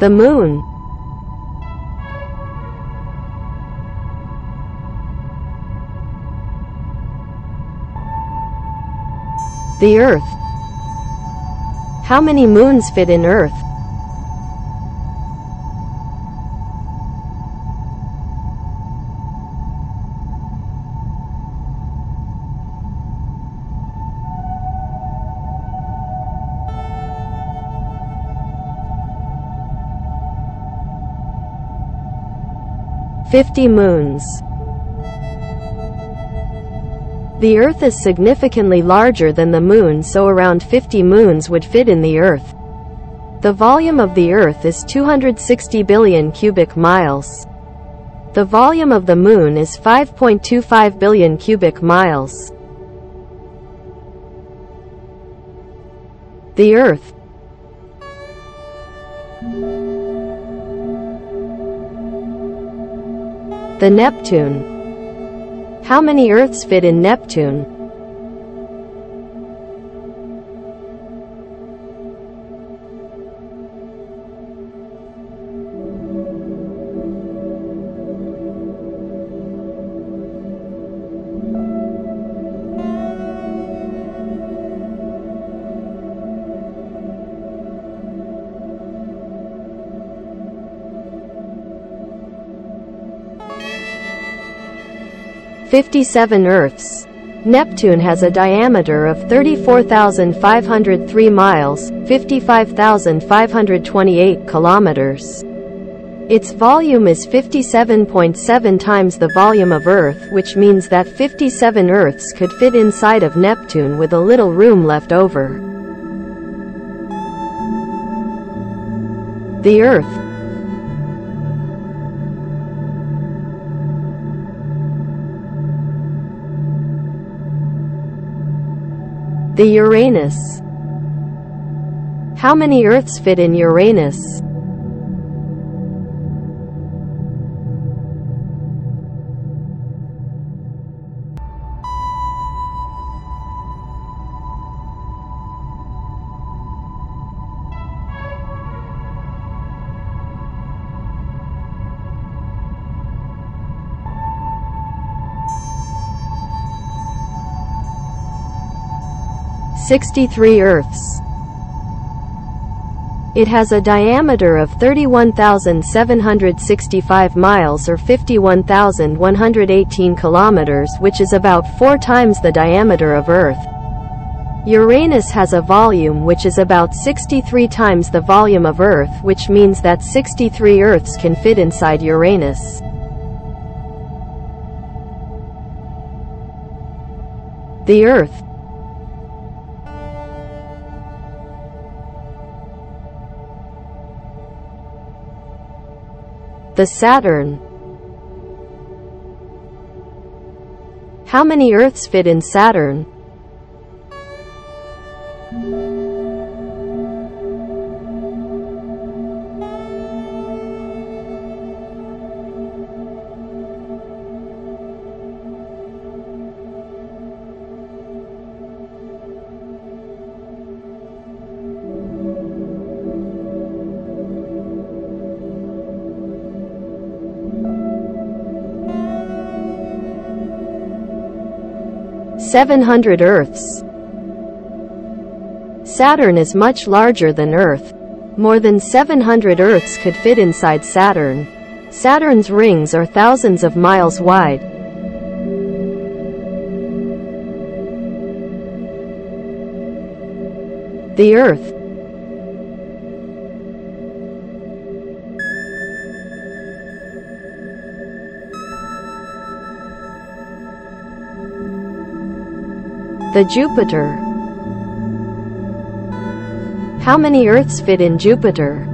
The moon. The earth. How many moons fit in earth? Fifty moons. The Earth is significantly larger than the Moon so around 50 moons would fit in the Earth. The volume of the Earth is 260 billion cubic miles. The volume of the Moon is 5.25 billion cubic miles. The Earth. The Neptune. How many Earths fit in Neptune? Fifty-seven Earths. Neptune has a diameter of 34,503 miles, 55,528 kilometers. Its volume is 57.7 times the volume of Earth which means that 57 Earths could fit inside of Neptune with a little room left over. The Earth. The Uranus. How many Earths fit in Uranus? Sixty-three Earths. It has a diameter of 31,765 miles or 51,118 kilometers which is about four times the diameter of Earth. Uranus has a volume which is about 63 times the volume of Earth which means that 63 Earths can fit inside Uranus. The Earth. The Saturn. How many Earths fit in Saturn? Seven hundred Earths. Saturn is much larger than Earth. More than 700 Earths could fit inside Saturn. Saturn's rings are thousands of miles wide. The Earth. The Jupiter. How many Earths fit in Jupiter?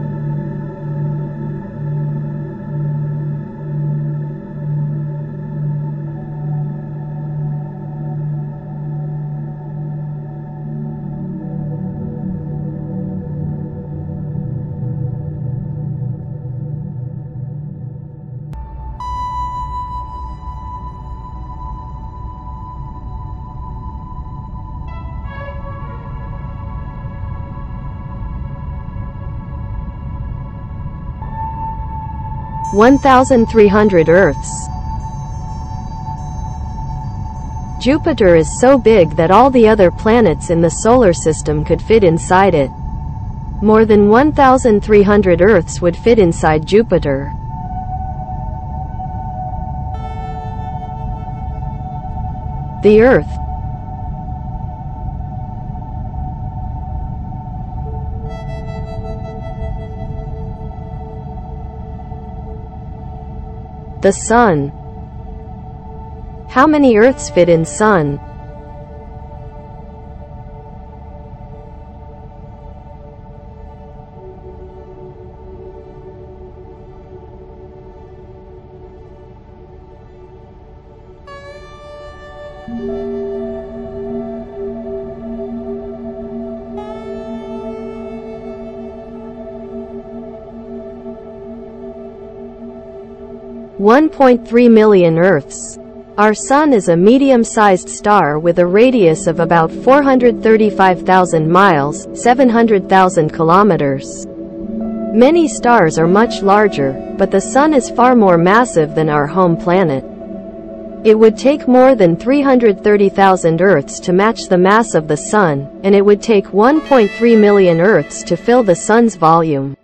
1,300 Earths. Jupiter is so big that all the other planets in the solar system could fit inside it. More than 1,300 Earths would fit inside Jupiter. The Earth. The Sun. How many Earths fit in Sun? Thank you. 1.3 million Earths. Our Sun is a medium-sized star with a radius of about 435,000 miles 700,000 kilometers. Many stars are much larger, but the Sun is far more massive than our home planet. It would take more than 330,000 Earths to match the mass of the Sun, and it would take 1.3 million Earths to fill the Sun's volume.